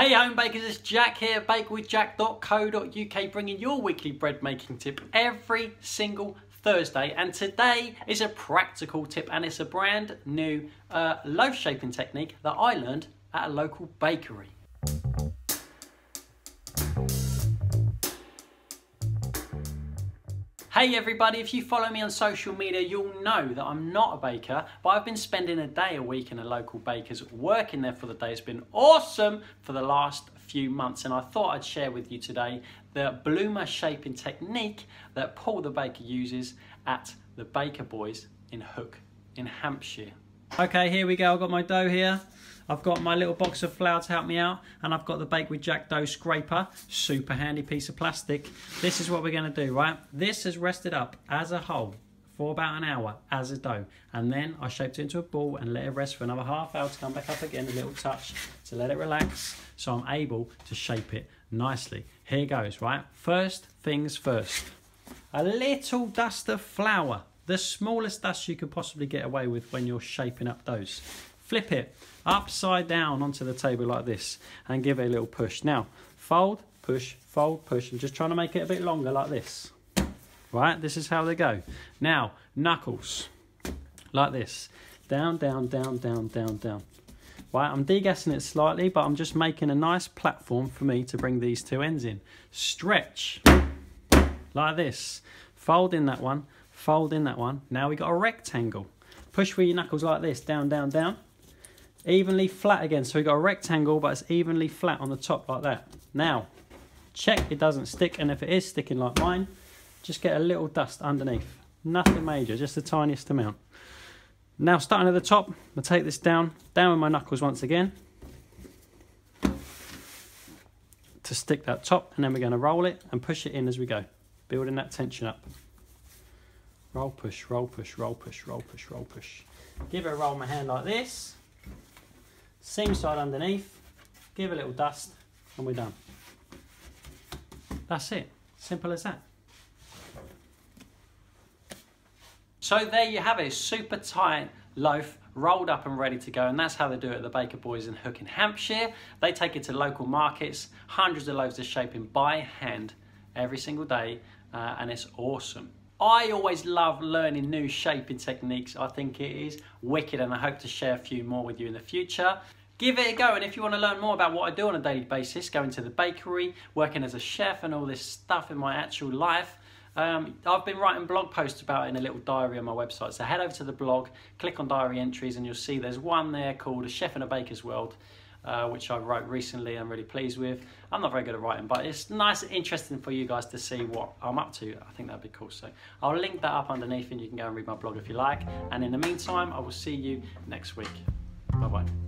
Hey home bakers, it's Jack here, bakewithjack.co.uk bringing your weekly bread making tip every single Thursday and today is a practical tip and it's a brand new uh, loaf shaping technique that I learned at a local bakery. Hey everybody, if you follow me on social media, you'll know that I'm not a baker, but I've been spending a day a week in a local baker's working there for the day. It's been awesome for the last few months, and I thought I'd share with you today the bloomer shaping technique that Paul the baker uses at the Baker Boys in Hook in Hampshire. Okay, here we go. I've got my dough here. I've got my little box of flour to help me out and I've got the Bake with Jack dough scraper, super handy piece of plastic. This is what we're going to do, right? This has rested up as a whole for about an hour as a dough and then I shaped it into a ball and let it rest for another half hour to come back up again, a little touch to let it relax so I'm able to shape it nicely. Here goes, right? First things first. A little dust of flour, the smallest dust you could possibly get away with when you're shaping up those. flip it upside down onto the table like this and give it a little push. Now, fold, push, fold, push. I'm just trying to make it a bit longer like this. Right, this is how they go. Now, knuckles, like this. Down, down, down, down, down, down. Right, I'm degassing it slightly, but I'm just making a nice platform for me to bring these two ends in. Stretch, like this. Fold in that one, fold in that one. Now we got a rectangle. Push with your knuckles like this, down, down, down evenly flat again. So we've got a rectangle, but it's evenly flat on the top like that. Now, check it doesn't stick, and if it is sticking like mine, just get a little dust underneath. Nothing major, just the tiniest amount. Now, starting at the top, I'll take this down, down with my knuckles once again, to stick that top, and then we're going to roll it and push it in as we go, building that tension up. Roll, push, roll, push, roll, push, roll, push, roll, push. Give it a roll my hand like this. Same side underneath, give a little dust, and we're done. That's it. Simple as that. So there you have it, super tight loaf rolled up and ready to go and that's how they do it at the Baker Boys in Hook in Hampshire. They take it to local markets, hundreds of loaves of shaping by hand every single day uh, and it's awesome. I always love learning new shaping techniques. I think it is wicked and I hope to share a few more with you in the future. Give it a go and if you want to learn more about what I do on a daily basis, going to the bakery, working as a chef and all this stuff in my actual life, um, I've been writing blog posts about it in a little diary on my website. So head over to the blog, click on diary entries and you'll see there's one there called A Chef in a Baker's World uh, which I wrote recently I'm really pleased with. I'm not very good at writing, but it's nice and interesting for you guys to see what I'm up to. I think that'd be cool. So I'll link that up underneath and you can go and read my blog if you like. And in the meantime, I will see you next week. Bye-bye.